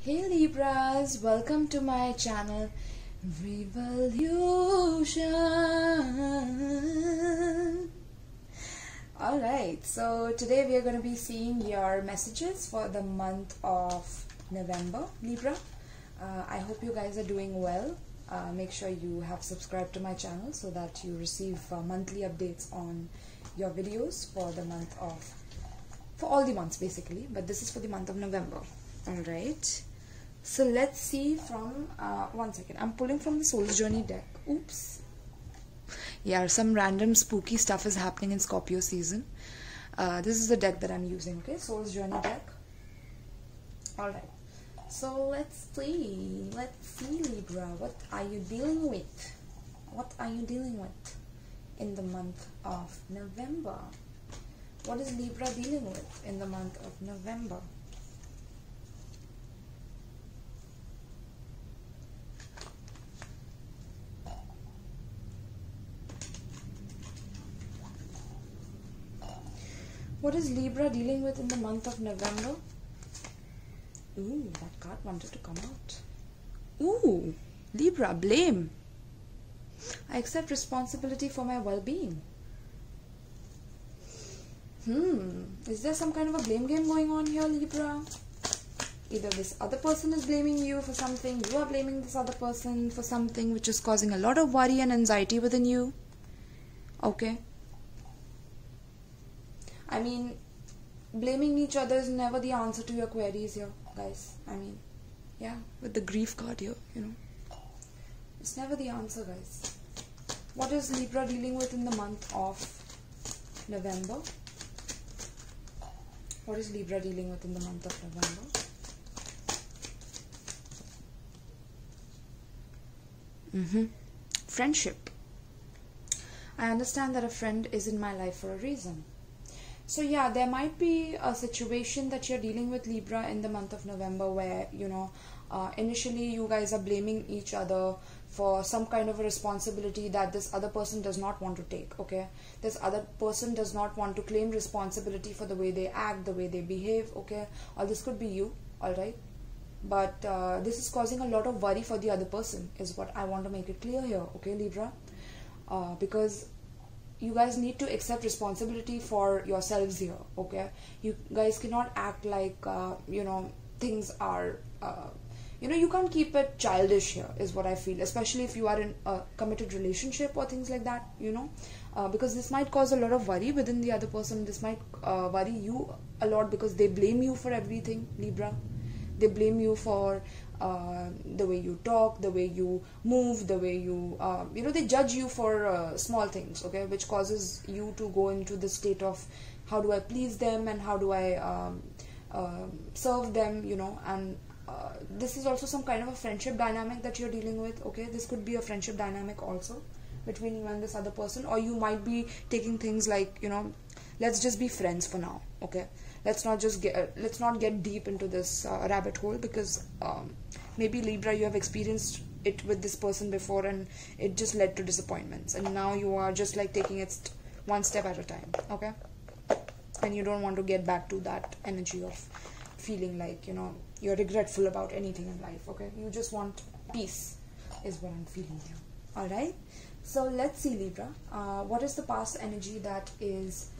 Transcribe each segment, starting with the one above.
Hey Libras, welcome to my channel VriEvolution. Alright, so today we are going to be seeing your messages for the month of November, Libra. Uh, I hope you guys are doing well. Uh, make sure you have subscribed to my channel so that you receive uh, monthly updates on your videos for the month of for all the months basically but this is for the month of November all right so let's see from uh, one second. I'm pulling from the Soul's Journey deck. Oops. Yeah some random spooky stuff is happening in Scorpio season. Uh, this is the deck that I'm using okay? Soul's Journey deck. All right. So let's see let's see Libra. What are you dealing with? What are you dealing with in the month of November? What is Libra dealing with in the month of November? What is Libra dealing with in the month of November? Ooh, that card wanted to come out. Ooh, Libra, blame. I accept responsibility for my well being. Hmm, is there some kind of a blame game going on here, Libra? Either this other person is blaming you for something, you are blaming this other person for something which is causing a lot of worry and anxiety within you. Okay. I mean, blaming each other is never the answer to your queries here, guys. I mean, yeah, with the grief card here, you know. It's never the answer, guys. What is Libra dealing with in the month of November? What is Libra dealing with in the month of November? Mm-hmm. Friendship. I understand that a friend is in my life for a reason. So, yeah, there might be a situation that you're dealing with Libra in the month of November where, you know, uh, initially you guys are blaming each other for some kind of a responsibility that this other person does not want to take okay? This other person does not want to claim responsibility for the way they act the way they behave okay? Or this could be you all right? But uh, this is causing a lot of worry for the other person is what i want to make it clear here okay libra? Uh, because you guys need to accept responsibility for yourselves here okay? You guys cannot act like uh, you know things are uh, you know you can't keep it childish here is what i feel especially if you are in a committed relationship or things like that you know? Uh, because this might cause a lot of worry within the other person. This might uh, worry you a lot because they blame you for everything libra they blame you for uh, the way you talk the way you move the way you uh, you know they judge you for uh, small things okay which causes you to go into the state of how do i please them and how do i um, uh, serve them you know and uh, this is also some kind of a friendship dynamic that you're dealing with okay? This could be a friendship dynamic also between you and this other person or you might be taking things like you know let's just be friends for now okay let's not just get uh, let's not get deep into this uh, rabbit hole because um, maybe libra you have experienced it with this person before and it just led to disappointments. And now you are just like taking it st- one step at a time okay? And you don't want to get back to that energy of feeling like you know you're regretful about anything in life okay? You just want peace is what i'm feeling here all right so let's see libra. Uh, what is the past energy that is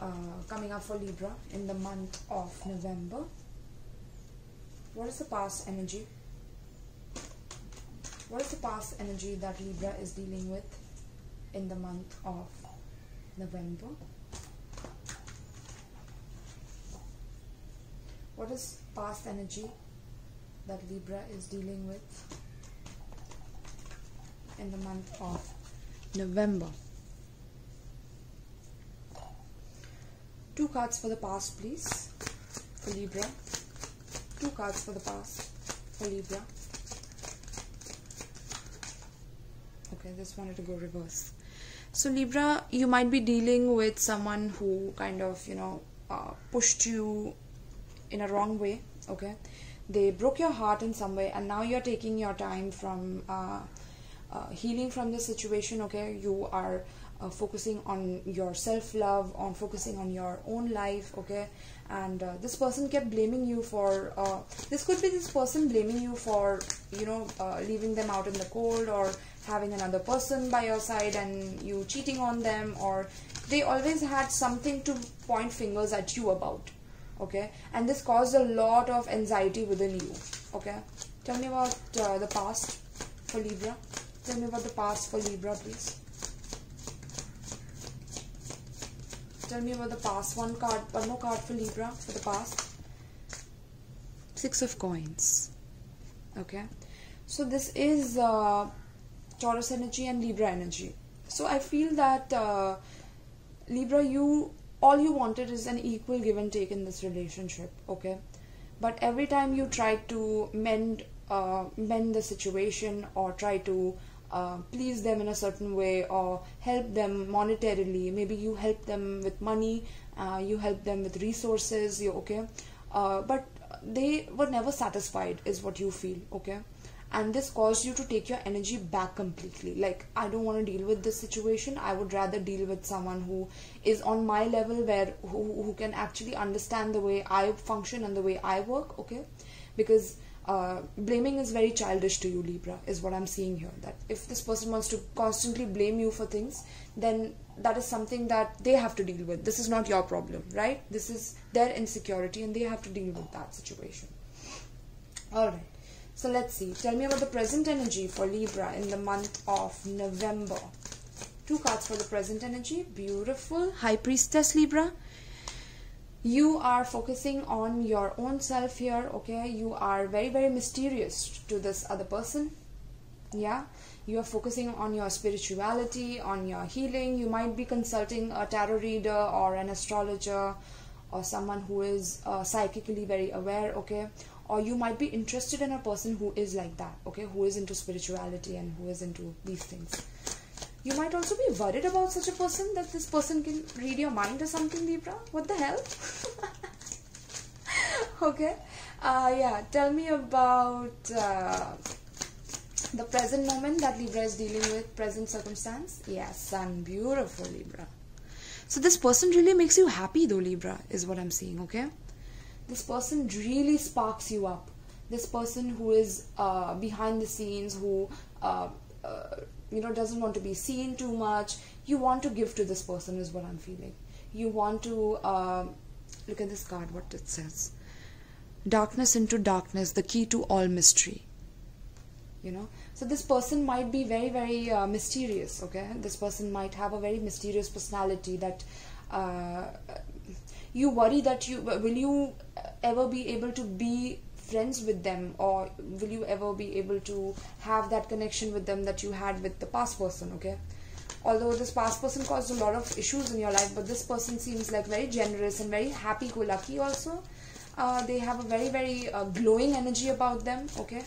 Uh, coming up for libra in the month of november. What is the past energy? What is the past energy that libra is dealing with in the month of november? What is past energy that Libra is dealing with in the month of November. Two cards for the past, please, for Libra. Two cards for the past for Libra. Okay, this wanted to go reverse. So, Libra, you might be dealing with someone who kind of, you know, uh, pushed you in a wrong way okay they broke your heart in some way and now you're taking your time from uh, uh, healing from the situation okay you are uh, focusing on your self love on focusing on your own life okay? And uh, this person kept blaming you for uh, this could be this person blaming you for you know uh, leaving them out in the cold or having another person by your side and you cheating on them or they always had something to point fingers at you about okay? And this caused a lot of anxiety within you okay? Tell me about uh, the past for libra. Tell me about the past for libra please tell me about the past. One card one more card for libra for the past. Six of coins. Okay. So this is uh, taurus energy and libra energy. So i feel that uh, libra you all you wanted is an equal give and take in this relationship. Okay. But every time you try to mend uh, mend the situation or try to uh, please them in a certain way or help them monetarily. Maybe you help them with money uh, you help them with resources you okay? Uh, but they were never satisfied is what you feel okay? And this caused you to take your energy back completely. Like i don't want to deal with this situation. I would rather deal with someone who is on my level where who, who can actually understand the way i function and the way i work okay? Because uh, blaming is very childish to you libra is what i'm seeing here that if this person wants to constantly blame you for things then that is something that they have to deal with. This is not your problem right? This is their insecurity and they have to deal with that situation. All right. So let's see. Tell me about the present energy for libra in the month of november. Two cards for the present energy. Beautiful. High priestess libra you are focusing on your own self here okay? You are very very mysterious to this other person. Yeah? You are focusing on your spirituality on your healing. You might be consulting a tarot reader or an astrologer or someone who is uh, psychically very aware okay? Or you might be interested in a person who is like that okay? Who is into spirituality and who is into these things you might also be worried about such a person that this person can read your mind or something, Libra. What the hell? okay. Uh, yeah, tell me about uh, the present moment that Libra is dealing with, present circumstance. Yes, Sun, beautiful Libra. So this person really makes you happy though, Libra, is what I'm seeing, okay? This person really sparks you up. This person who is uh, behind the scenes, who uh, uh, you know doesn't want to be seen too much. You want to give to this person is what i'm feeling. You want to uh, look at this card what it says. Darkness into darkness the key to all mystery. You know? So this person might be very very uh, mysterious okay? This person might have a very mysterious personality that uh, you worry that you will you ever be able to be friends with them or will you ever be able to have that connection with them that you had with the past person okay? Although this past person caused a lot of issues in your life but this person seems like very generous and very happy go lucky also. Uh, they have a very very uh, glowing energy about them okay?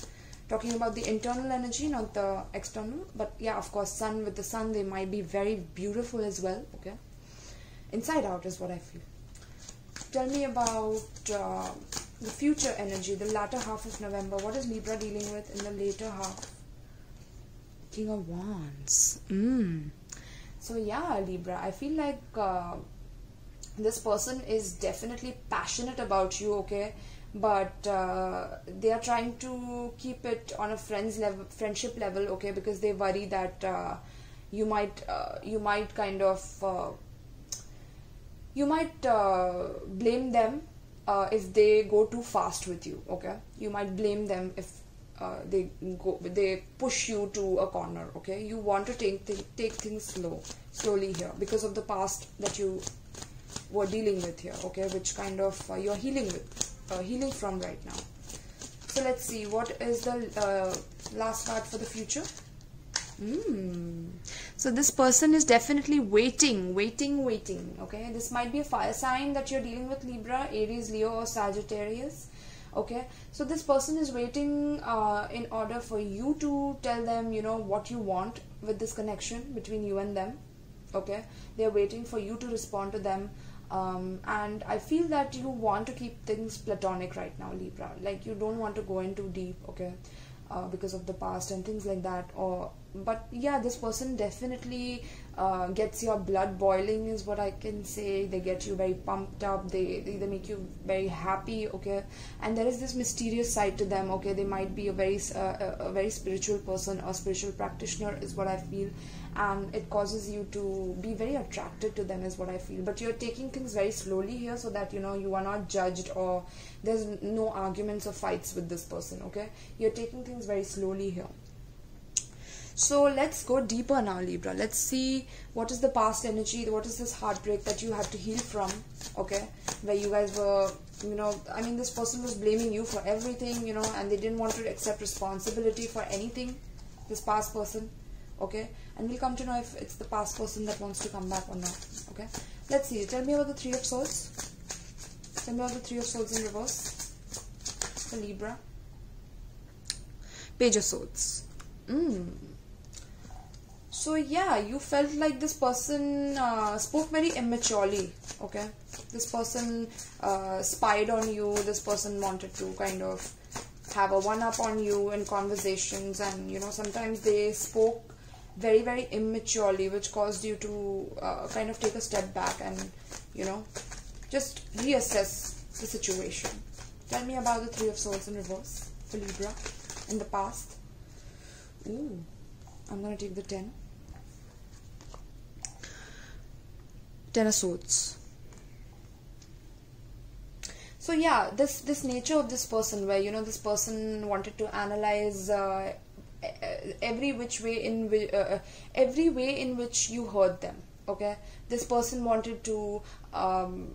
Talking about the internal energy not the external but yeah of course sun with the sun they might be very beautiful as well okay? Inside out is what i feel. Tell me about uh, the future energy, the latter half of November. What is Libra dealing with in the later half? King of Wands. Mm. So, yeah, Libra, I feel like uh, this person is definitely passionate about you, okay? But uh, they are trying to keep it on a friends level, friendship level, okay? Because they worry that uh, you might, uh, you might kind of, uh, you might uh, blame them uh, if they go too fast with you okay? You might blame them if uh, they go they push you to a corner okay? You want to take th- take things slow slowly here because of the past that you were dealing with here okay? Which kind of uh, you're healing with uh, healing from right now. So let's see what is the uh, last card for the future Mm. So this person is definitely waiting, waiting, waiting. Okay, this might be a fire sign that you're dealing with Libra, Aries, Leo, or Sagittarius. Okay, so this person is waiting uh, in order for you to tell them, you know, what you want with this connection between you and them. Okay, they're waiting for you to respond to them. Um, and I feel that you want to keep things platonic right now, Libra. Like you don't want to go into deep. Okay uh, because of the past and things like that or but yeah this person definitely uh, gets your blood boiling is what i can say. They get you very pumped up. They, they make you very happy okay? And there is this mysterious side to them okay? They might be a very uh, a very spiritual person or spiritual practitioner is what i feel and it causes you to be very attracted to them is what i feel but you're taking things very slowly here so that you know you are not judged or there's no arguments or fights with this person okay you're taking things very slowly here so let's go deeper now, Libra. Let's see what is the past energy, what is this heartbreak that you have to heal from, okay? Where you guys were, you know, I mean, this person was blaming you for everything, you know, and they didn't want to accept responsibility for anything, this past person, okay? And we'll come to know if it's the past person that wants to come back or not, okay? Let's see. Tell me about the Three of Swords. Tell me about the Three of Swords in reverse the Libra. Page of Swords. Mmm so yeah you felt like this person uh, spoke very immaturely okay this person uh, spied on you this person wanted to kind of have a one up on you in conversations and you know sometimes they spoke very very immaturely which caused you to uh, kind of take a step back and you know just reassess the situation. Tell me about the three of swords in reverse for libra in the past. Ooh i'm gonna take the 10 ten of swords. So yeah this this nature of this person where you know this person wanted to analyze uh, every which way in uh, uh, every way in which you hurt them okay? This person wanted to um,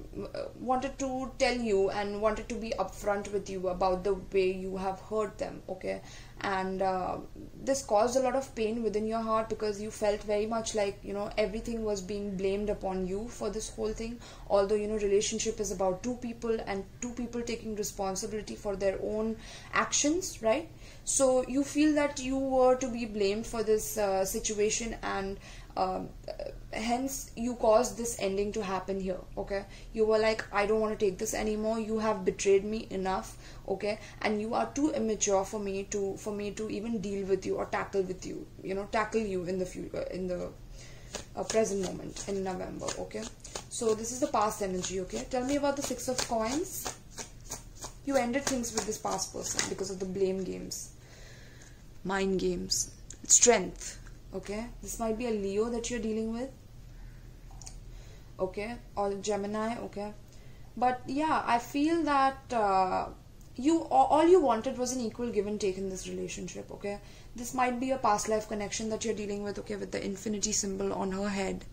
wanted to tell you and wanted to be upfront with you about the way you have hurt them okay? And uh, this caused a lot of pain within your heart because you felt very much like you know everything was being blamed upon you for this whole thing. Although you know relationship is about two people and two people taking responsibility for their own actions right? So you feel that you were to be blamed for this uh, situation and um, hence you caused this ending to happen here okay? You were like i don't want to take this anymore. You have betrayed me enough okay? And you are too immature for me to for me to even deal with you or tackle with you you know tackle you in the future in the uh, present moment in november okay? So this is the past energy okay? Tell me about the six of coins. You ended things with this past person because of the blame games mind games strength okay? This might be a leo that you're dealing with okay or gemini okay. But yeah i feel that uh, you all you wanted was an equal give and take in this relationship okay. This might be a past life connection that you're dealing with okay with the infinity symbol on her head.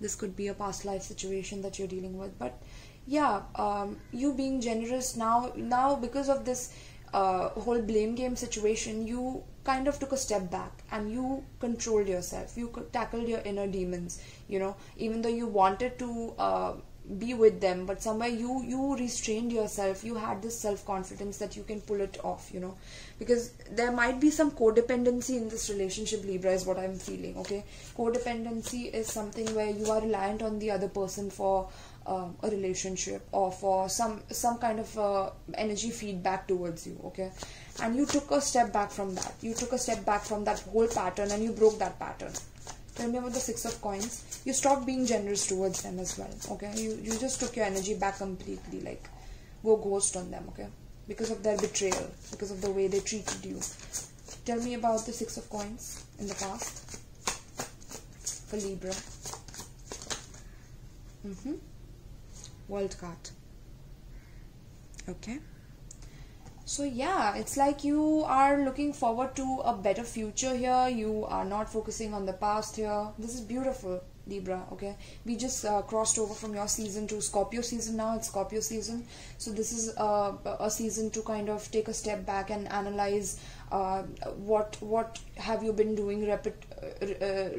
This could be a past life situation that you're dealing with. But yeah um, you being generous now now because of this uh, whole blame game situation you kind of took a step back and you controlled yourself. You tackled your inner demons you know. Even though you wanted to uh, be with them but somewhere you you restrained yourself. You had this self confidence that you can pull it off you know. Because there might be some codependency in this relationship libra is what i'm feeling okay? Codependency is something where you are reliant on the other person for uh, a relationship or for some some kind of uh, energy feedback towards you okay? And you took a step back from that. You took a step back from that whole pattern and you broke that pattern. Tell me about the six of coins. You stopped being generous towards them as well okay? You you just took your energy back completely like go ghost on them okay? Because of their betrayal because of the way they treated you. Tell me about the six of coins in the past. For libra. Mm-hmm world card. Okay? So yeah it's like you are looking forward to a better future here. You are not focusing on the past here. This is beautiful libra okay? We just uh, crossed over from your season to scorpio season now. It's scorpio season. So this is uh, a season to kind of take a step back and analyze uh, what what have you been doing repeat uh, uh,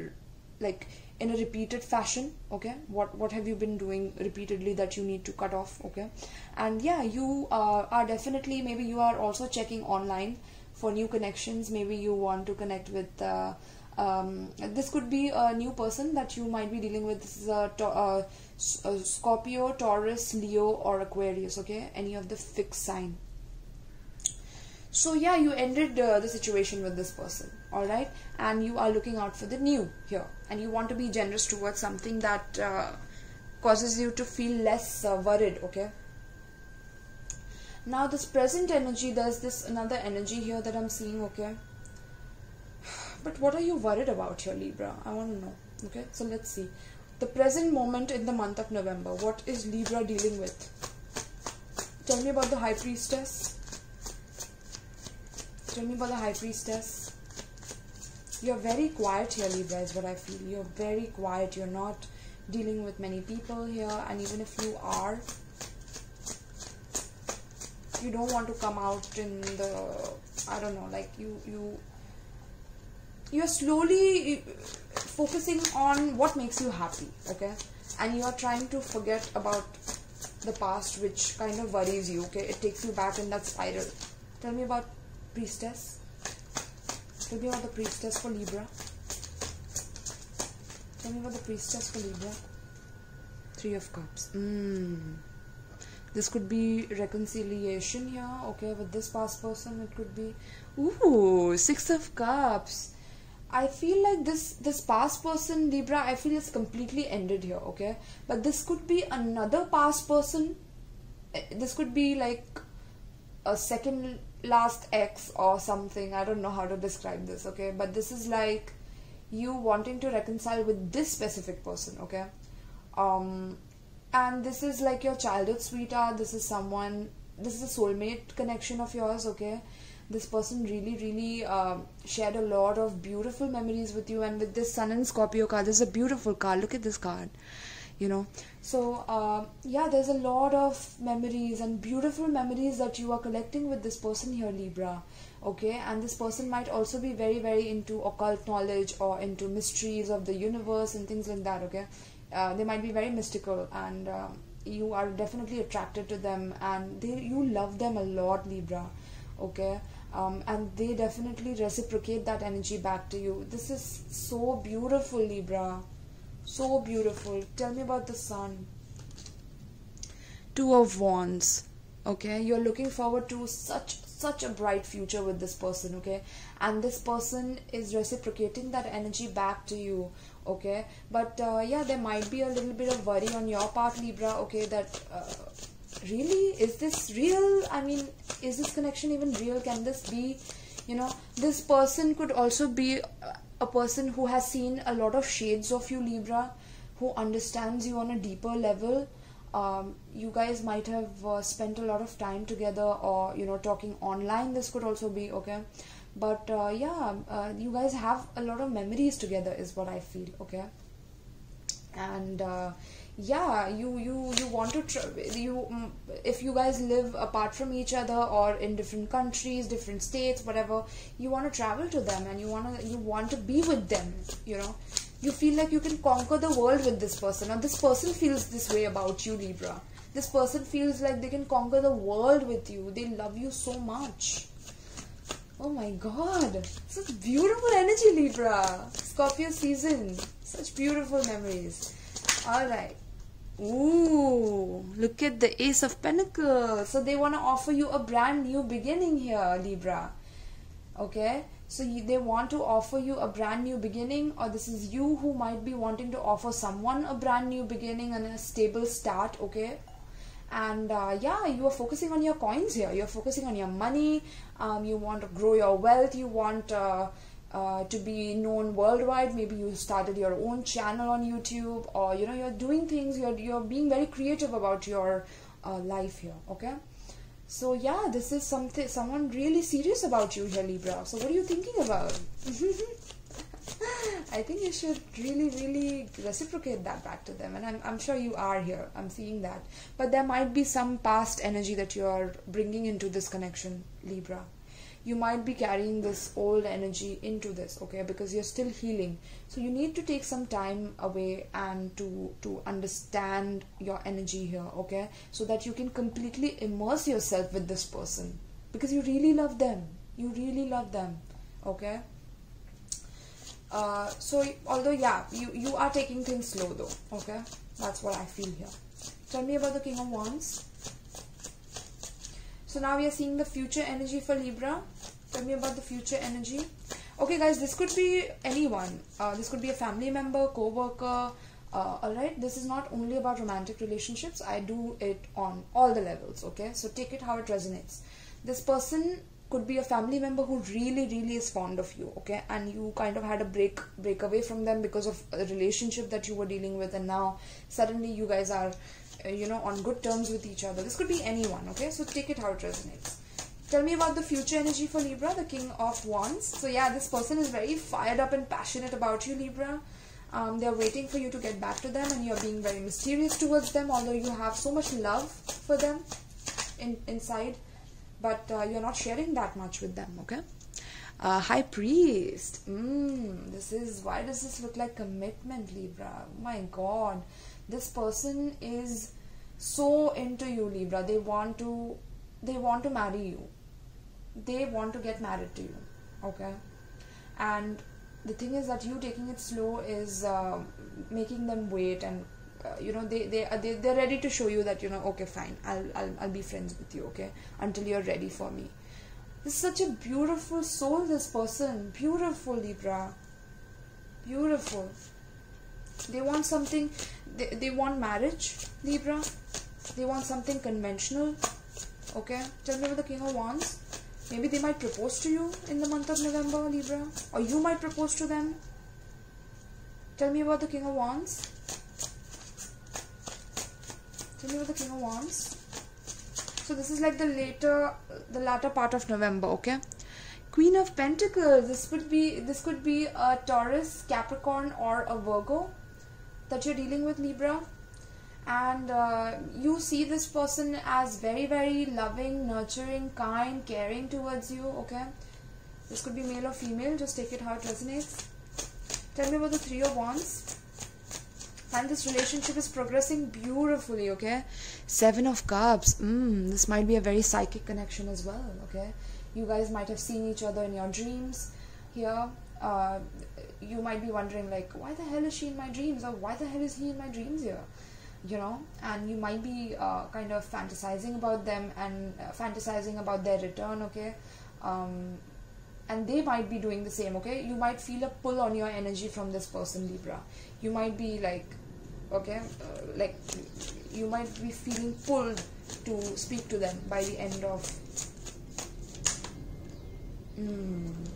like in a repeated fashion okay? What what have you been doing repeatedly that you need to cut off okay? And yeah you uh, are definitely maybe you are also checking online for new connections. Maybe you want to connect with uh, um, this could be a new person that you might be dealing with. This is a, Scorpio Taurus Leo or Aquarius okay? Any of the fixed sign. So yeah you ended uh, the situation with this person all right? And you are looking out for the new here. And you want to be generous towards something that uh, causes you to feel less uh, worried okay? Now this present energy there's this another energy here that i'm seeing okay? But what are you worried about here libra? I want to know okay? So let's see. The present moment in the month of november what is libra dealing with? Tell me about the high priestess. Tell me about the high priestess you're very quiet here libra is what i feel. You're very quiet. You're not dealing with many people here and even if you are you don't want to come out in the i don't know like you you you're slowly focusing on what makes you happy okay? And you are trying to forget about the past which kind of worries you okay? It takes you back in that spiral. Tell me about priestess tell me about the priestess for libra. Tell me about the priestess for libra. Three of cups. Mm this could be reconciliation here. Okay with this past person it could be. Ooh six of cups. I feel like this this past person libra i feel it's completely ended here okay? But this could be another past person. Eh, this could be like a second last ex or something. I don't know how to describe this okay? But this is like you wanting to reconcile with this specific person okay? Um and this is like your childhood sweetheart. This is someone this is a soulmate connection of yours okay? This person really really uh, shared a lot of beautiful memories with you. And with this sun and scorpio card this is a beautiful card. Look at this card you know. So uh, yeah there's a lot of memories and beautiful memories that you are collecting with this person here libra okay? And this person might also be very very into occult knowledge or into mysteries of the universe and things like that okay? Uh, they might be very mystical and uh, you are definitely attracted to them and they you love them a lot libra okay? Um, and they definitely reciprocate that energy back to you. This is so beautiful libra so beautiful. Tell me about the sun. Two of wands. Okay? You're looking forward to such such a bright future with this person okay? And this person is reciprocating that energy back to you okay? But uh, yeah there might be a little bit of worry on your part libra okay that uh, really is this real? I mean is this connection even real? Can this be you know this person could also be a person who has seen a lot of shades of you libra who understands you on a deeper level um, you guys might have uh, spent a lot of time together or you know talking online. This could also be okay? But uh, yeah uh, you guys have a lot of memories together is what i feel okay? And uh, yeah you you you want to tra- you mm, if you guys live apart from each other or in different countries different states whatever you want to travel to them and you want to you want to be with them you know you feel like you can conquer the world with this person or this person feels this way about you libra this person feels like they can conquer the world with you they love you so much Oh my god. Such beautiful energy, Libra. Scorpio season. Such beautiful memories. Alright. Ooh, look at the Ace of Pentacles. So they want to offer you a brand new beginning here, Libra. Okay? So you, they want to offer you a brand new beginning, or this is you who might be wanting to offer someone a brand new beginning and a stable start, okay? and uh, yeah you are focusing on your coins here you're focusing on your money um, you want to grow your wealth you want uh, uh, to be known worldwide maybe you started your own channel on youtube or you know you're doing things you're, you're being very creative about your uh, life here okay so yeah this is something someone really serious about you here libra so what are you thinking about I think you should really, really reciprocate that back to them. And I'm, I'm sure you are here. I'm seeing that. But there might be some past energy that you're bringing into this connection, Libra. You might be carrying this old energy into this, okay, because you're still healing. So you need to take some time away and to to understand your energy here, okay, so that you can completely immerse yourself with this person because you really love them. You really love them, okay uh, so although yeah you you are taking things slow though okay that's what i feel here tell me about the king of wands so now we are seeing the future energy for libra. Tell me about the future energy. Okay guys this could be anyone. Uh, this could be a family member co-worker uh, all right? This is not only about romantic relationships. I do it on all the levels okay? So take it how it resonates. This person could be a family member who really really is fond of you okay? And you kind of had a break break away from them because of a relationship that you were dealing with and now suddenly you guys are uh, you know on good terms with each other. This could be anyone okay? So take it how it resonates. Tell me about the future energy for libra the king of wands. So yeah this person is very fired up and passionate about you libra. Um, they're waiting for you to get back to them and you're being very mysterious towards them although you have so much love for them in, inside but uh, you're not sharing that much with them okay? Uh, high priest. Mm, this is why does this look like commitment libra? Oh my god this person is so into you libra. They want to they want to marry you. They want to get married to you okay? And the thing is that you taking it slow is uh, making them wait and uh, you know they they, uh, they they're ready to show you that you know okay fine I'll, I'll I'll be friends with you okay until you're ready for me. This is such a beautiful soul this person. Beautiful libra. Beautiful. They want something they, they want marriage libra they want something conventional okay tell me what the king of wands Maybe they might propose to you in the month of November, Libra. Or you might propose to them. Tell me about the King of Wands. Tell me about the King of Wands. So this is like the later, the latter part of November, okay? Queen of Pentacles. This could be, this could be a Taurus, Capricorn, or a Virgo that you're dealing with, Libra. And uh, you see this person as very very loving nurturing kind caring towards you okay? This could be male or female. Just take it how it resonates. Tell me about the three of wands. And this relationship is progressing beautifully okay? Seven of cups. Mm, this might be a very psychic connection as well okay? You guys might have seen each other in your dreams here uh, you might be wondering like why the hell is she in my dreams? Or why the hell is he in my dreams here? You know? And you might be uh, kind of fantasizing about them and uh, fantasizing about their return okay? Um, and they might be doing the same okay? You might feel a pull on your energy from this person libra. You might be like okay? Uh, like you might be feeling pulled to speak to them by the end of mm,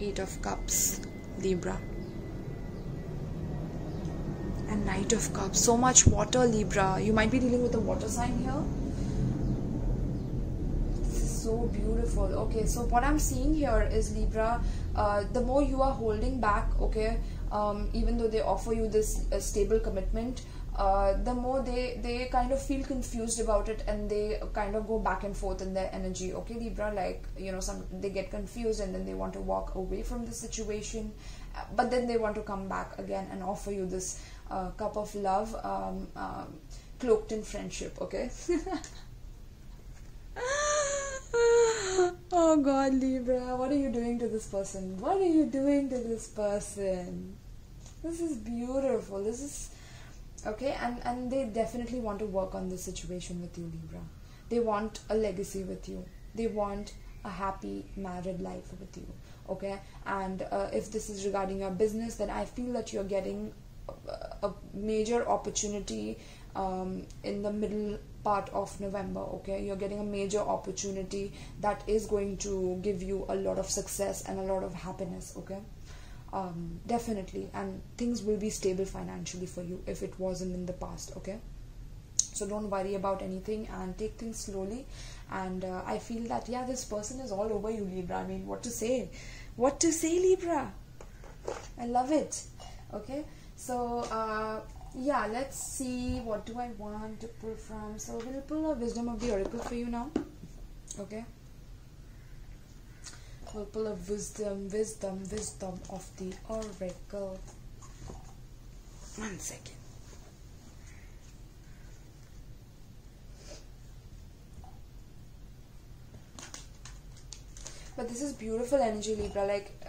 eight of cups libra. And knight of cups. So much water libra. You might be dealing with a water sign here. So beautiful. Okay so what i'm seeing here is libra uh, the more you are holding back okay um, even though they offer you this uh, stable commitment uh, the more they they kind of feel confused about it and they kind of go back and forth in their energy. Okay libra like you know some they get confused and then they want to walk away from the situation but then they want to come back again and offer you this uh, cup of love um, um, cloaked in friendship okay? Oh god libra what are you doing to this person? What are you doing to this person? This is beautiful. This is okay and and they definitely want to work on this situation with you libra they want a legacy with you they want a happy married life with you okay and uh, if this is regarding your business then i feel that you're getting a major opportunity um, in the middle part of November. Okay, you're getting a major opportunity that is going to give you a lot of success and a lot of happiness. Okay, um, definitely, and things will be stable financially for you if it wasn't in the past. Okay, so don't worry about anything and take things slowly. And uh, I feel that yeah, this person is all over you, Libra. I mean, what to say? What to say, Libra? I love it. Okay so uh, yeah let's see what do I want to pull from so we'll pull a wisdom of the oracle for you now okay pull a wisdom wisdom wisdom of the oracle. One second. But this is beautiful energy libra. Like uh,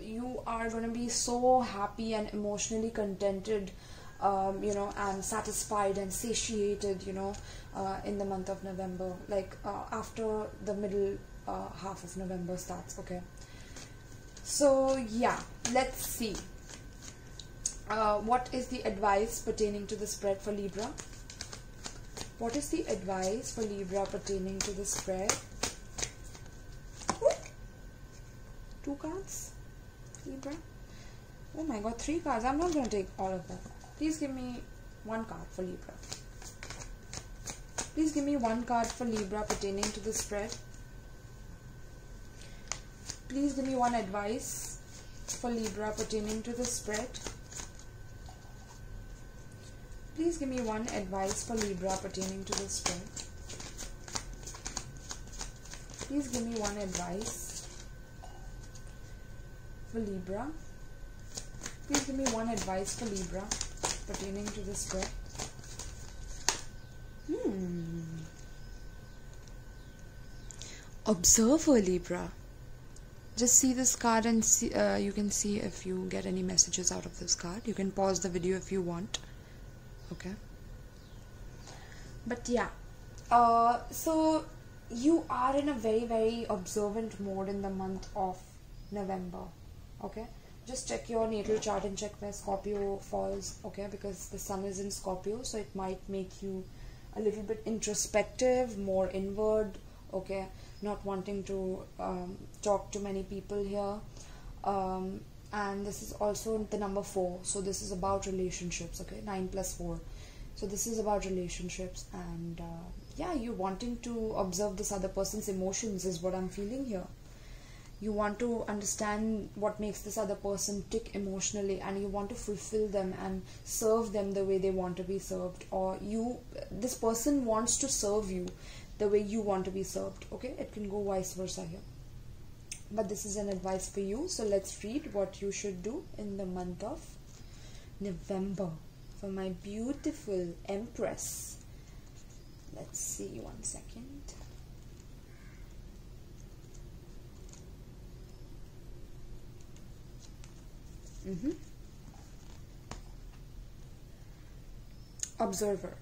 you are to be so happy and emotionally contented um, you know and satisfied and satiated you know uh, in the month of november. Like uh, after the middle uh, half of november starts okay? So yeah let's see. Uh, what is the advice pertaining to the spread for libra? What is the advice for libra pertaining to the spread? Two cards libra. Oh my god three cards. I'm not going to take all of them. Please give me one card for Libra. Please give me one card for Libra pertaining to the spread. Please give me one advice for Libra pertaining to the spread. Please give me one advice for Libra pertaining to the spread. Please give me one advice for Libra. Please give me one advice for Libra pertaining to the spread. Hmm. Observer Libra. Just see this card and see, uh, you can see if you get any messages out of this card. You can pause the video if you want. Okay. But yeah. Uh, so you are in a very very observant mode in the month of November. Okay just check your natal chart and check where Scorpio falls, okay? Because the sun is in Scorpio, so it might make you a little bit introspective, more inward, okay? Not wanting to um, talk to many people here. Um, and this is also the number four, so this is about relationships, okay? Nine plus four. So this is about relationships, and uh, yeah, you wanting to observe this other person's emotions is what I'm feeling here you want to understand what makes this other person tick emotionally and you want to fulfill them and serve them the way they want to be served or you this person wants to serve you the way you want to be served okay it can go vice versa here but this is an advice for you so let's read what you should do in the month of november for my beautiful empress let's see one second Mm-hmm. Observer.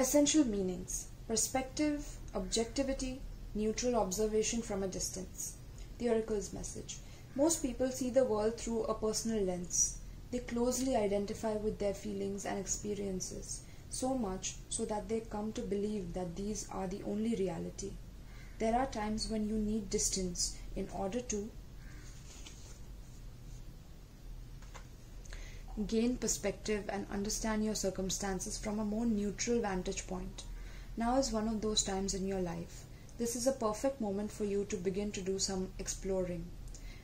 Essential meanings perspective, objectivity, neutral observation from a distance. The oracle's message. Most people see the world through a personal lens. They closely identify with their feelings and experiences, so much so that they come to believe that these are the only reality. There are times when you need distance in order to gain perspective and understand your circumstances from a more neutral vantage point. Now is one of those times in your life. This is a perfect moment for you to begin to do some exploring.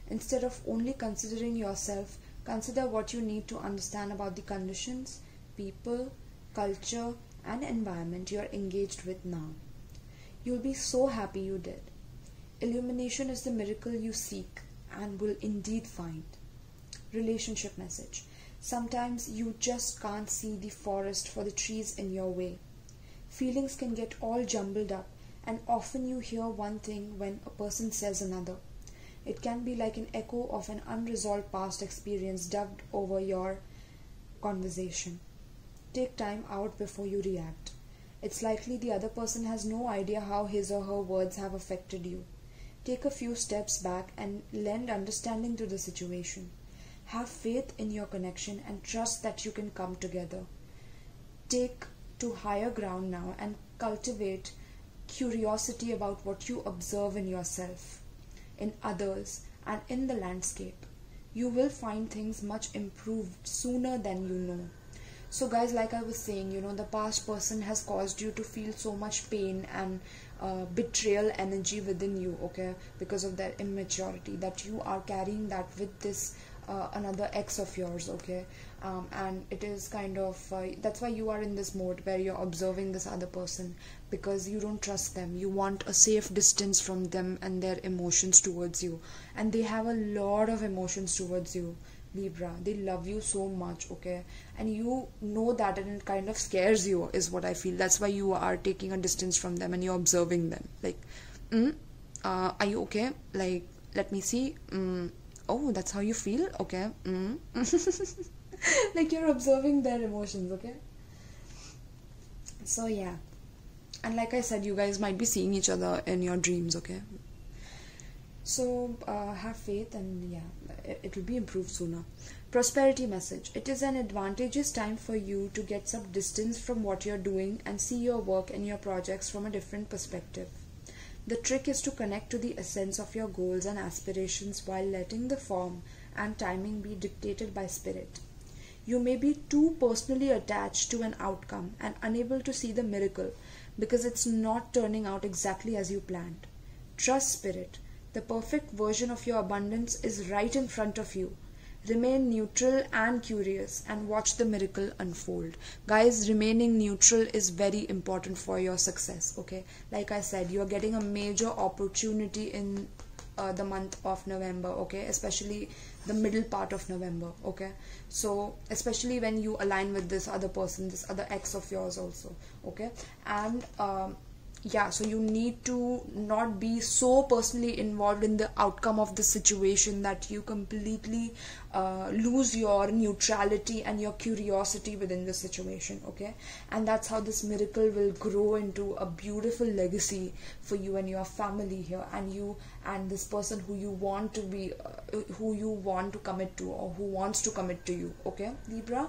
Instead of only considering yourself, consider what you need to understand about the conditions, people, culture, and environment you are engaged with now. You'll be so happy you did. Illumination is the miracle you seek and will indeed find. Relationship message Sometimes you just can't see the forest for the trees in your way. Feelings can get all jumbled up, and often you hear one thing when a person says another. It can be like an echo of an unresolved past experience dubbed over your conversation. Take time out before you react. It's likely the other person has no idea how his or her words have affected you. Take a few steps back and lend understanding to the situation. Have faith in your connection and trust that you can come together. Take to higher ground now and cultivate curiosity about what you observe in yourself, in others, and in the landscape. You will find things much improved sooner than you know. So, guys, like I was saying, you know, the past person has caused you to feel so much pain and uh, betrayal energy within you, okay, because of their immaturity, that you are carrying that with this uh, another ex of yours okay? Um, and it is kind of uh, that's why you are in this mode where you're observing this other person because you don't trust them. You want a safe distance from them and their emotions towards you. And they have a lot of emotions towards you libra. They love you so much okay? And you know that and it kind of scares you is what i feel. That's why you are taking a distance from them and you're observing them. Like mm, uh, are you okay? Like let me see. Mm, oh that's how you feel? Okay mm. like you're observing their emotions okay? So yeah. And like i said you guys might be seeing each other in your dreams okay? So uh, have faith and yeah it will be improved sooner. Prosperity message. It is an advantageous time for you to get some distance from what you're doing and see your work and your projects from a different perspective the trick is to connect to the essence of your goals and aspirations while letting the form and timing be dictated by spirit you may be too personally attached to an outcome and unable to see the miracle because it's not turning out exactly as you planned. Trust Spirit. The perfect version of your abundance is right in front of you. Remain neutral and curious and watch the miracle unfold. Guys, remaining neutral is very important for your success. Okay, like I said, you're getting a major opportunity in uh, the month of November, okay, especially the middle part of November, okay. So, especially when you align with this other person, this other ex of yours, also, okay, and um, yeah so you need to not be so personally involved in the outcome of the situation that you completely uh, lose your neutrality and your curiosity within the situation okay? And that's how this miracle will grow into a beautiful legacy for you and your family here and you and this person who you want to be uh, who you want to commit to or who wants to commit to you okay libra?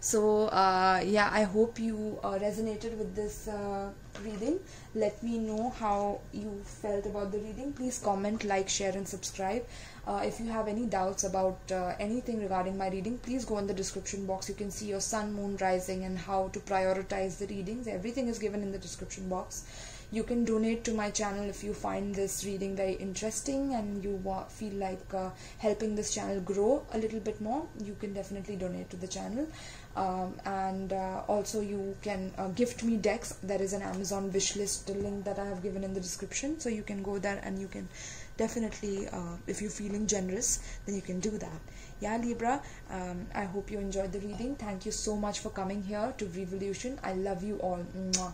So uh, yeah i hope you uh, resonated with this uh, reading. Let me know how you felt about the reading. Please comment like share and subscribe. Uh, if you have any doubts about uh, anything regarding my reading please go in the description box. You can see your sun moon rising and how to prioritize the readings. Everything is given in the description box. You can donate to my channel if you find this reading very interesting and you feel like uh, helping this channel grow a little bit more. You can definitely donate to the channel um, and uh, also you can uh, gift me decks. There is an amazon wishlist link that i have given in the description. So you can go there and you can definitely uh, if you're feeling generous then you can do that. Yeah libra um, i hope you enjoyed the reading. Thank you so much for coming here to VriEvolution. I love you all. Mwah.